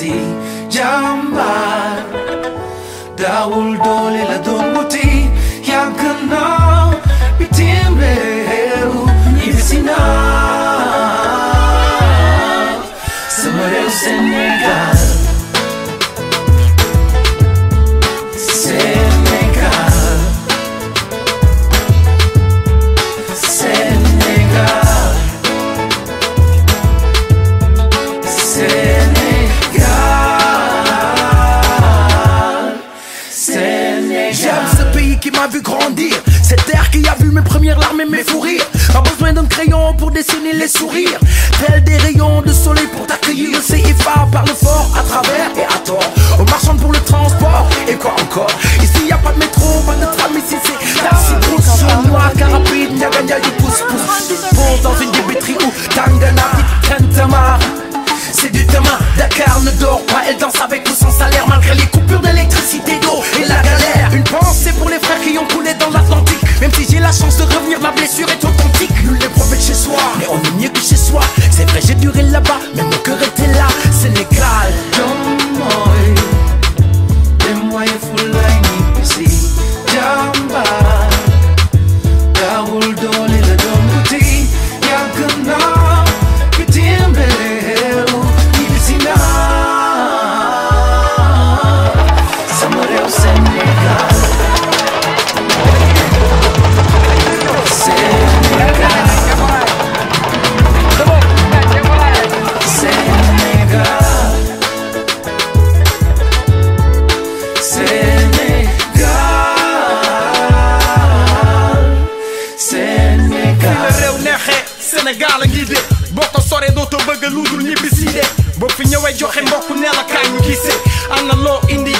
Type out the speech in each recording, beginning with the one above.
si jàmbaar daawul doole la Pas besoin d'un crayon pour dessiner les sourires. Tels des rayons de soleil pour t'accueillir. Le CFA parle fort à travers et à tort. On marchande pour le transport et quoi encore. Ici y a pas de métro, pas de tram. Ici c'est taxi, route, sournois, car rapide Nyaga nyaga du pouce pouce. Pose dans une débéterie ou Tangana traîne Tamar c'est du demain, Dakar ne dort pas, elle danse avec ou sans salaire la chance de revenir, ma blessure est authentique. Nul n'est prophète chez soi, mais on est mieux que chez soi. C'est vrai j'ai duré là-bas, Sénégal a ngi de boo ko soree dootoo bëgg lu dul ñibbi fi ñëwee joxe mbokk ne la kaay ñu gisee am na loo indi?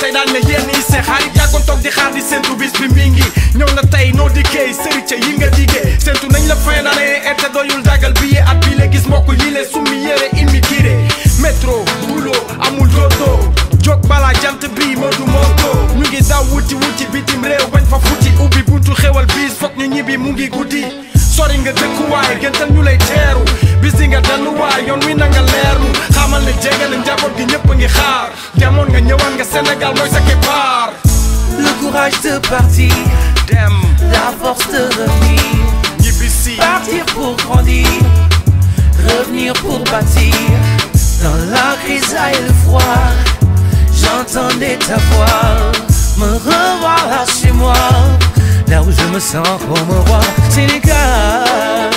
Tey daan ne yéen yi seen xarit yàggoon toog di xaar di séntu bis bi mi ngi. Ñëw na tey noo dikkee? Sëriñ yi nga diggee. Séntu nañ la fin d'année ete doyul nga ñëwaan nga Sénégal mooy sa keppaar Le courage de partir, dem. La force de revenir. Partir pour grandir, revenir pour bâtir. Dans la crise et le froid, j'entendais ta voix. Me revoir là chez moi, là où je me sens comme un roi. Sénégal,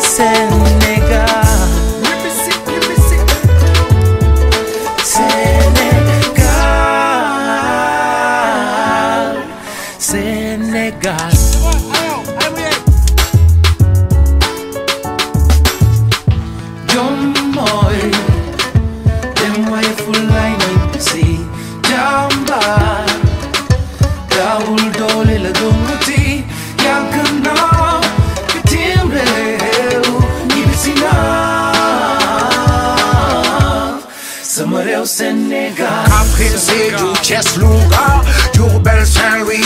Sénégal, Sénégal, Sénégal. Jom mooy dem waaye fulay ñibbi si daawul doole la doon wuti yàgg na bitim réew ñibbi si naa sama réew Sénégal Kaffrine, Sédhiou, Thiès, Louga Diourbel, Saint-Louis,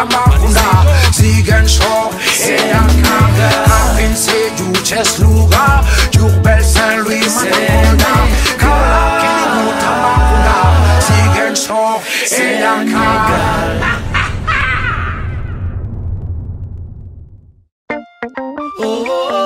Kédougou, Tambacounda Ziguinchor et Dakar Kaffrine, Sédhiou, Thiès, Louga Diourbel, Saint-Louis, Matamona Kaolack, Kédougou, Tambacounda Ziguinchor et Dakar Dara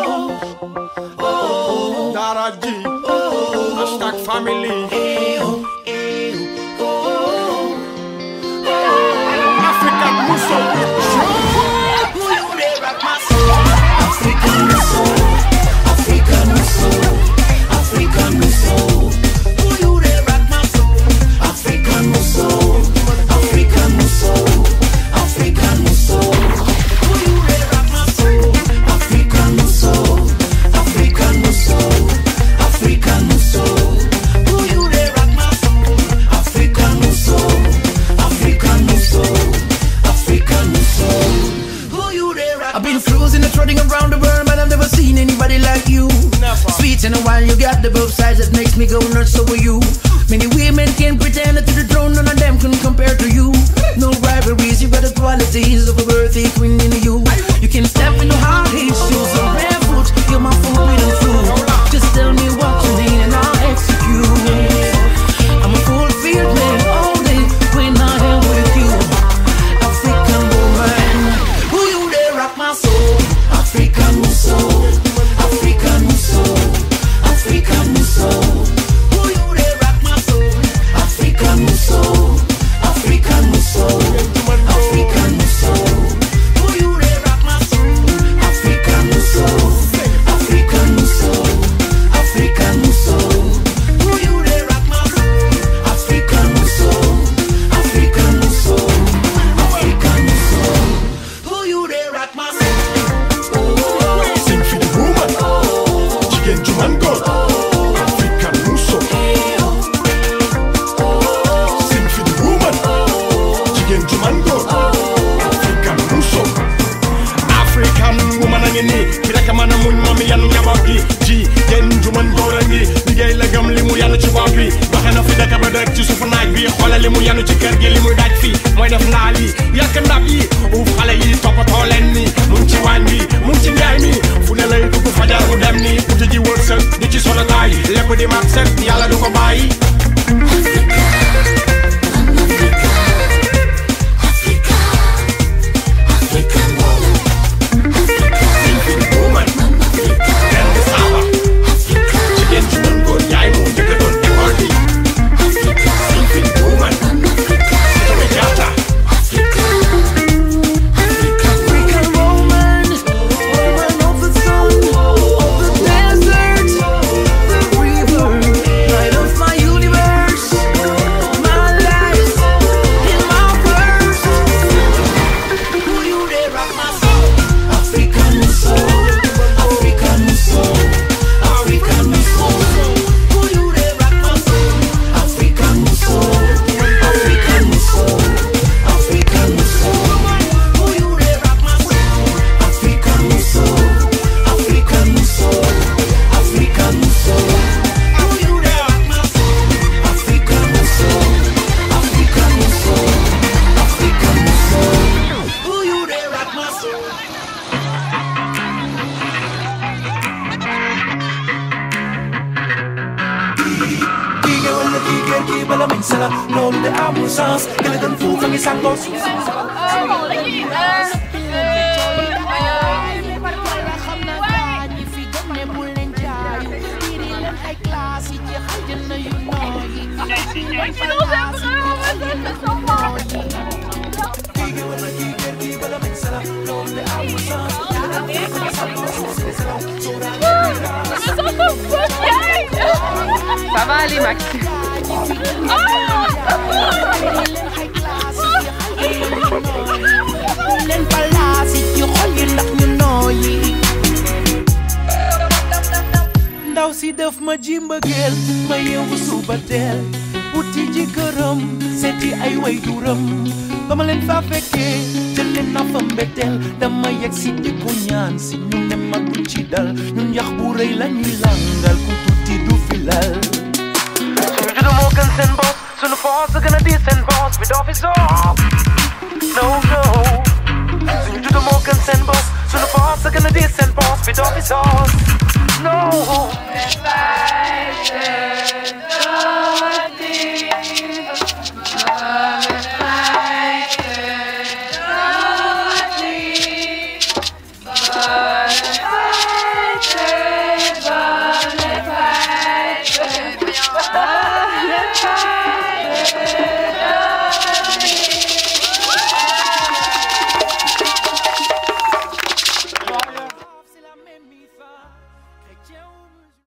mooy def naal yi yàq ndab yi uuf xale ni mu ci bi mu ci njaay mi fu ne lay dugg fajar bu dem ni uti di ci solo taay lépp di mat set yàlla du ko bàyyi kër kii bala mañ sala loolu de amul sens ki la gën fuuf a ngi sàngoo Ça va aller, Max. Ndaw si def ma ji mbëggeel ma yeewu suba teel wuti ji këram seeti ay way duram ba ma leen fa fekkee jël leen na fa mbetteel dama yegg si di ko ñaan si ñu ne ma du ci dal ñun yax bu rëy la ñuy langal ku tuuti du filal seen boss. Suñu force gën a di seen boss. Bi doo fi soof no. No suñu judd moo gën seen boss. Suñu force gën a di seen boss. Bi doo fi soof no